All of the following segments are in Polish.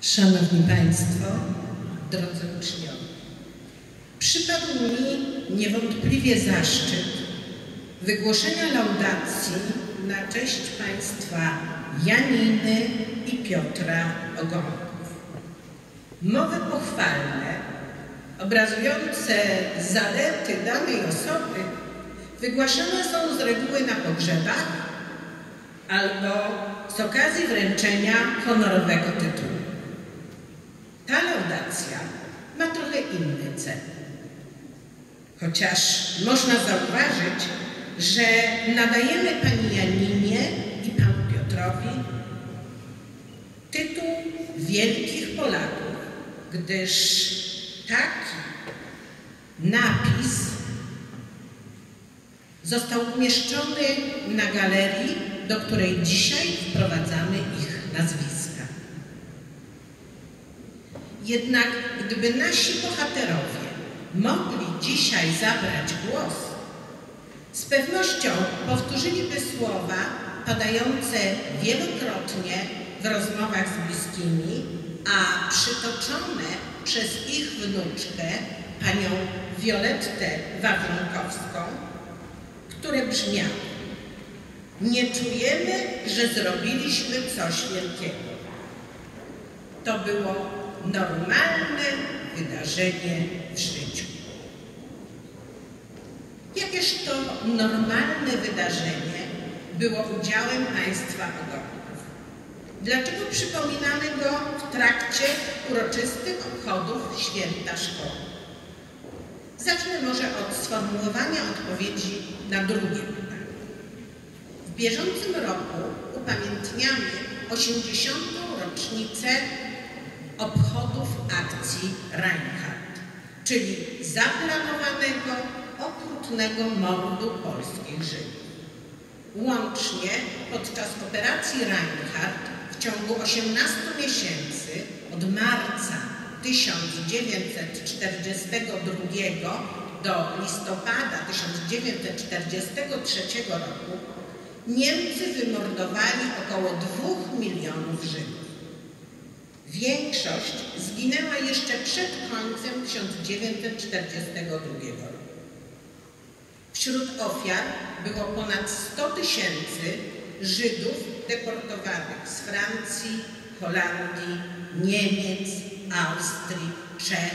Szanowni Państwo, drodzy uczniowie, przypadł mi niewątpliwie zaszczyt wygłoszenia laudacji na cześć Państwa Janiny i Piotra Ogonków. Mowy pochwalne, obrazujące zalety danej osoby, wygłaszane są z reguły na pogrzebach albo z okazji wręczenia honorowego tytułu. Ma trochę inny cel. Chociaż można zauważyć, że nadajemy pani Janinie i panu Piotrowi tytuł wielkich Polaków, gdyż taki napis został umieszczony na galerii, do której dzisiaj wprowadzamy ich nazwiska. Jednak gdyby nasi bohaterowie mogli dzisiaj zabrać głos, z pewnością powtórzyliby słowa padające wielokrotnie w rozmowach z bliskimi, a przytoczone przez ich wnuczkę, panią Violettę Wawronkowską, które brzmiały Nie czujemy, że zrobiliśmy coś wielkiego. To było normalne wydarzenie w życiu. Jakież to normalne wydarzenie było udziałem państwa Ogonów? Dlaczego przypominamy go w trakcie uroczystych obchodów święta szkoły? Zacznę może od sformułowania odpowiedzi na drugie pytanie. W bieżącym roku upamiętniamy 80. rocznicę obchodów akcji Reinhardt, czyli zaplanowanego, okrutnego mordu polskich Żydów. Łącznie podczas operacji Reinhardt w ciągu 18 miesięcy od marca 1942 do listopada 1943 roku Niemcy wymordowali około 2 milionów Żydów. Większość zginęła jeszcze przed końcem 1942 roku. Wśród ofiar było ponad 100 tysięcy Żydów deportowanych z Francji, Holandii, Niemiec, Austrii, Czech,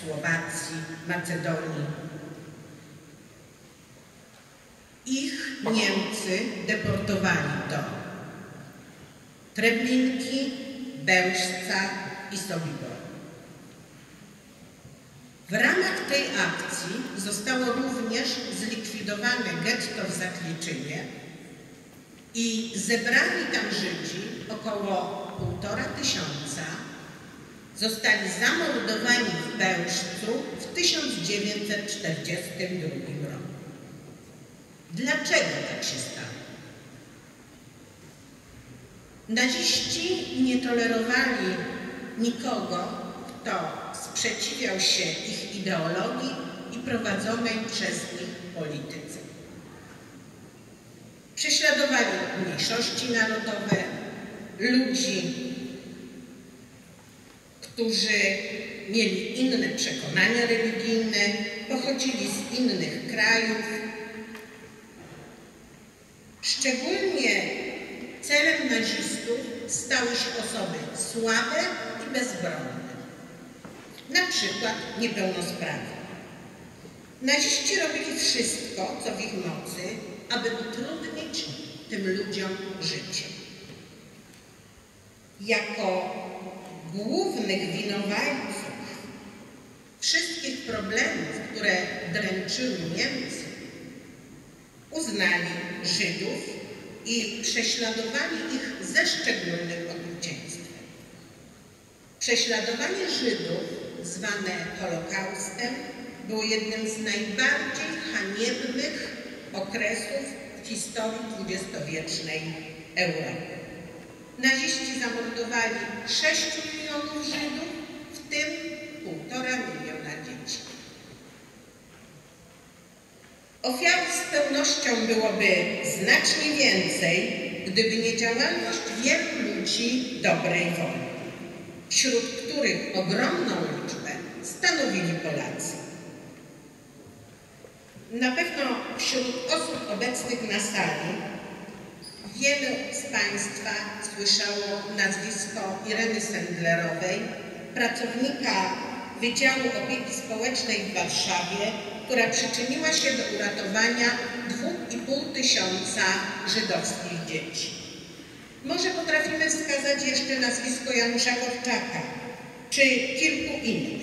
Słowacji, Macedonii. Ich Niemcy deportowali do Treblinki, Bełżca i Sobibor. W ramach tej akcji zostało również zlikwidowane getto w Zakliczynie i zebrani tam Żydzi, około półtora tysiąca, zostali zamordowani w Bełżcu w 1942 roku. Dlaczego tak się stało? Naziści nie tolerowali nikogo, kto sprzeciwiał się ich ideologii i prowadzonej przez nich polityce. Prześladowali mniejszości narodowe, ludzi, którzy mieli inne przekonania religijne, pochodzili z innych krajów. Szczególnie celem nazistów stały się osoby słabe i bezbronne, na przykład niepełnosprawne. Naziści robili wszystko, co w ich mocy, aby utrudnić tym ludziom życie. Jako głównych winowajców wszystkich problemów, które dręczyły Niemcy, uznali Żydów i prześladowali ich ze szczególnym okrucieństwem. Prześladowanie Żydów, zwane Holokaustem, było jednym z najbardziej haniebnych okresów w historii dwudziestowiecznej Europy. Naziści zamordowali 6 milionów Żydów, w tym półtora miliona dzieci. Ofiar z pewnością byłoby znacznie więcej, gdyby nie działalność wielu ludzi dobrej woli. wśród których ogromną liczbę stanowili Polacy. Na pewno wśród osób obecnych na sali wielu z Państwa słyszało nazwisko Ireny Sendlerowej, pracownika Wydziału Opieki Społecznej w Warszawie, która przyczyniła się do uratowania 2,5 tysiąca żydowskich dzieci. Może potrafimy wskazać jeszcze nazwisko Janusza Korczaka, czy kilku innych.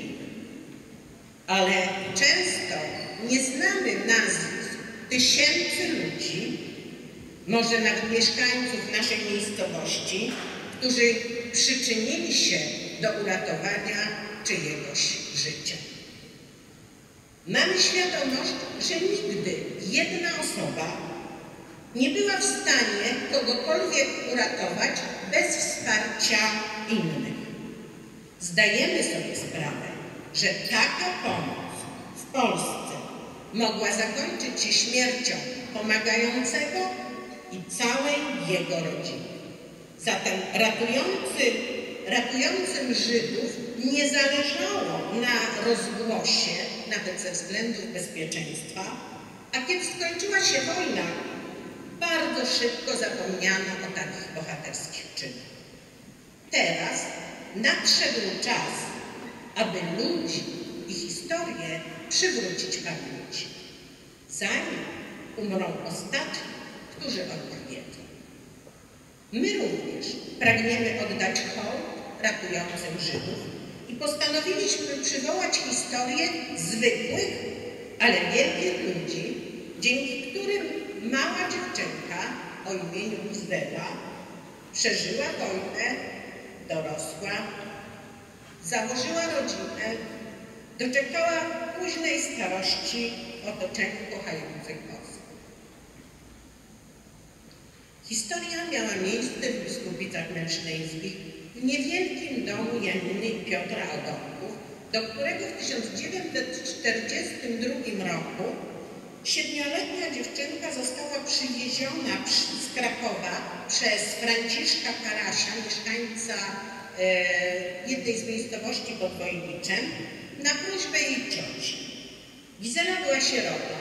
Ale często nie znamy nazwisk tysięcy ludzi, może nawet mieszkańców naszej miejscowości, którzy przyczynili się do uratowania czyjegoś życia. Mamy świadomość, że nigdy jedna osoba nie była w stanie kogokolwiek uratować bez wsparcia innych. Zdajemy sobie sprawę, że taka pomoc w Polsce mogła zakończyć się śmiercią pomagającego i całej jego rodziny. Zatem ratujący, ratującym Żydów nie zależało na rozgłosie, nawet ze względów bezpieczeństwa, a kiedy skończyła się wojna, bardzo szybko zapomniano o takich bohaterskich czynach. Teraz nadszedł czas, aby ludzi i historię przywrócić pamięci, zanim umrą ostatni, którzy o nich wiedzą. My również pragniemy oddać hołd ratującym Żydów postanowiliśmy przywołać historię zwykłych, ale wielkich ludzi, dzięki którym mała dziewczynka o imieniu Izabela przeżyła wojnę, dorosła, założyła rodzinę, doczekała późnej starości w otoczeniu kochających osób. Historia miała miejsce w Biskupicach Mężczyńskich w niewielkim domu Janiny Piotra Odomków, do którego w 1942 roku siedmioletnia dziewczynka została przywieziona z Krakowa przez Franciszka Karasia, mieszkańca e, jednej z miejscowości pod Wojniczem, na prośbę jej cioci. Gizela była sierotą,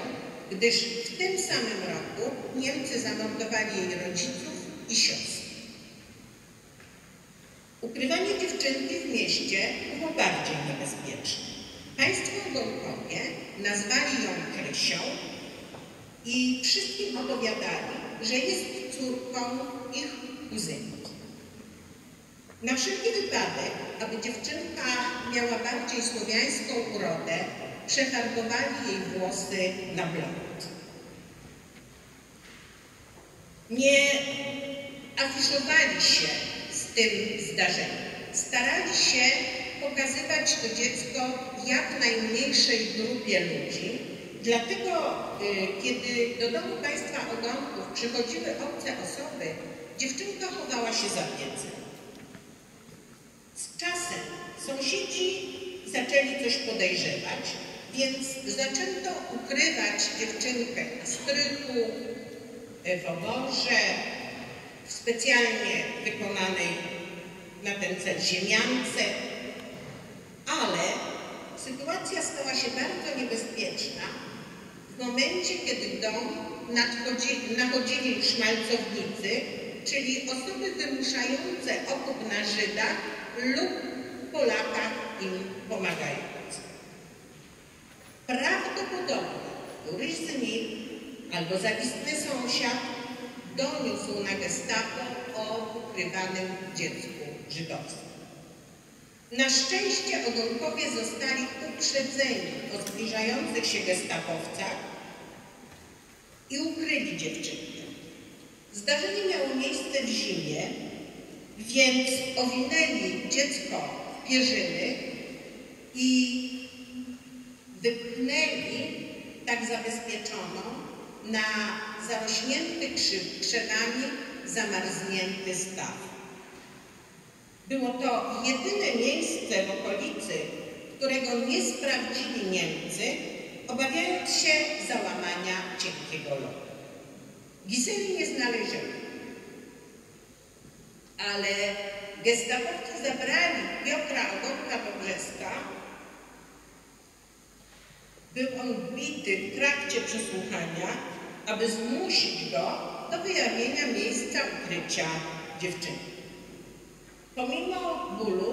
gdyż w tym samym roku Niemcy zamordowali jej rodziców i siostry. Ukrywanie dziewczynki w mieście było bardziej niebezpieczne. Państwo Gonkowie nazwali ją Krysią i wszystkim opowiadali, że jest córką ich kuzynki. Na wszelki wypadek, aby dziewczynka miała bardziej słowiańską urodę, przefarbowali jej włosy na blond. Nie afiszowali się tym zdarzeniem. Starali się pokazywać to dziecko jak najmniejszej grupie ludzi. Dlatego, y, kiedy do domu państwa ogonków przychodziły obce osoby, dziewczynka chowała się za piecem. Z czasem sąsiedzi zaczęli coś podejrzewać, więc zaczęto ukrywać dziewczynkę na strychu, w oborze, w specjalnie wykonanej na cel ziemiance, ale sytuacja stała się bardzo niebezpieczna w momencie, kiedy dom nachodzili szmalcownicy, czyli osoby wymuszające okup na Żydach lub Polakach im pomagające. Prawdopodobnie któryś z nich albo zawistny sąsiad doniósł na gestapo o ukrywanym dziecku Na szczęście ogonkowie zostali uprzedzeni o zbliżających się gestapowcach i ukryli dziewczynkę. Zdarzenie miało miejsce w zimie, więc owinęli dziecko w pierzyny i wypchnęli tak zabezpieczoną na zarośnięty krzewami zamarznięty staw. Było to jedyne miejsce w okolicy, którego nie sprawdzili Niemcy, obawiając się załamania cienkiego lodu. Gizeli nie znaleźli, ale gestapowcy zabrali Piotra Ogonka do Brzeska, był on bity w trakcie przesłuchania, aby zmusić go do wyjawienia miejsca ukrycia dziewczyny. Pomimo bólu,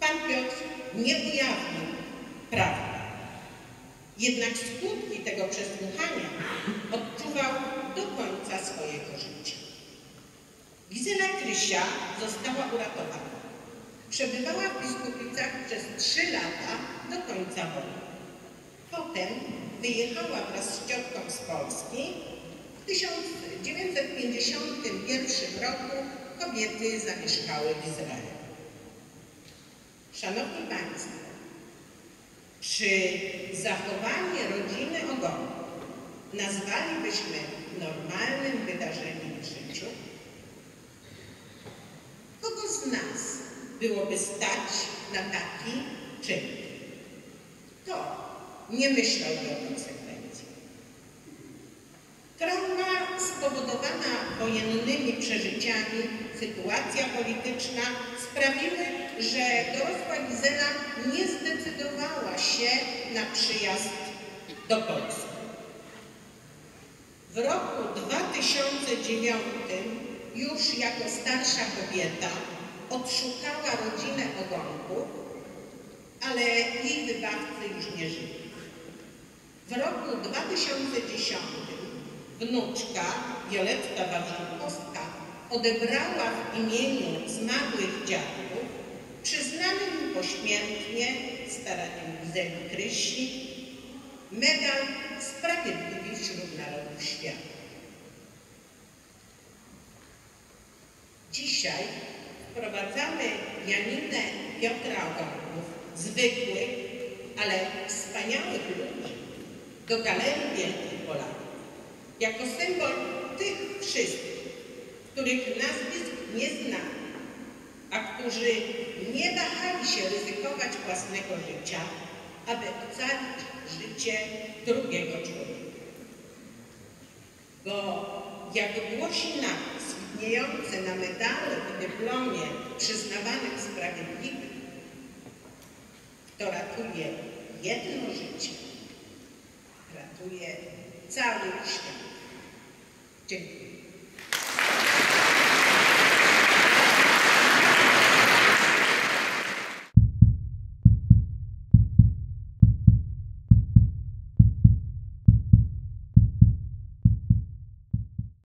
pan Piotr nie ujawnił prawdy. Jednak skutki tego przesłuchania odczuwał do końca swojego życia. Gizela Krysia została uratowana. Przebywała w Biskupicach przez trzy lata do końca wojny. Potem wyjechała wraz z ciotką z Polski. W 1951 roku kobiety zamieszkały w Izraelu. Szanowni Państwo, czy zachowanie rodziny ogonów nazwalibyśmy normalnym wydarzeniem w życiu? Kogo z nas byłoby stać na taki czyn? To nie myślałby o konsekwencjach. Trauma spowodowana wojennymi przeżyciami, sytuacja polityczna sprawiły, że dorosła Gizela nie zdecydowała się na przyjazd do Polski. W roku 2009 już jako starsza kobieta odszukała rodzinę ogonków, ale jej wybawcy już nie żyli. W roku 2010 wnuczka Wioletta Wawrzynkowska odebrała w imieniu zmarłych dziadków przyznanym pośmiertnie staraniem Gizeli Krysi medal Sprawiedliwi wśród Narodów Świata. Dzisiaj wprowadzamy Janinę Piotra Ogonków, zwykłych, ale wspaniałych ludzi, do Galerii Wielkich Polaków. Jako symbol tych wszystkich, których nazwisk nie znamy, a którzy nie wahali się ryzykować własnego życia, aby ocalić życie drugiego człowieka. Bo jak głosi napis widniejący na medalu i dyplomie przyznawanym sprawiedliwym, kto ratuje jedno życie, ratuje cały świat. Dziękuję.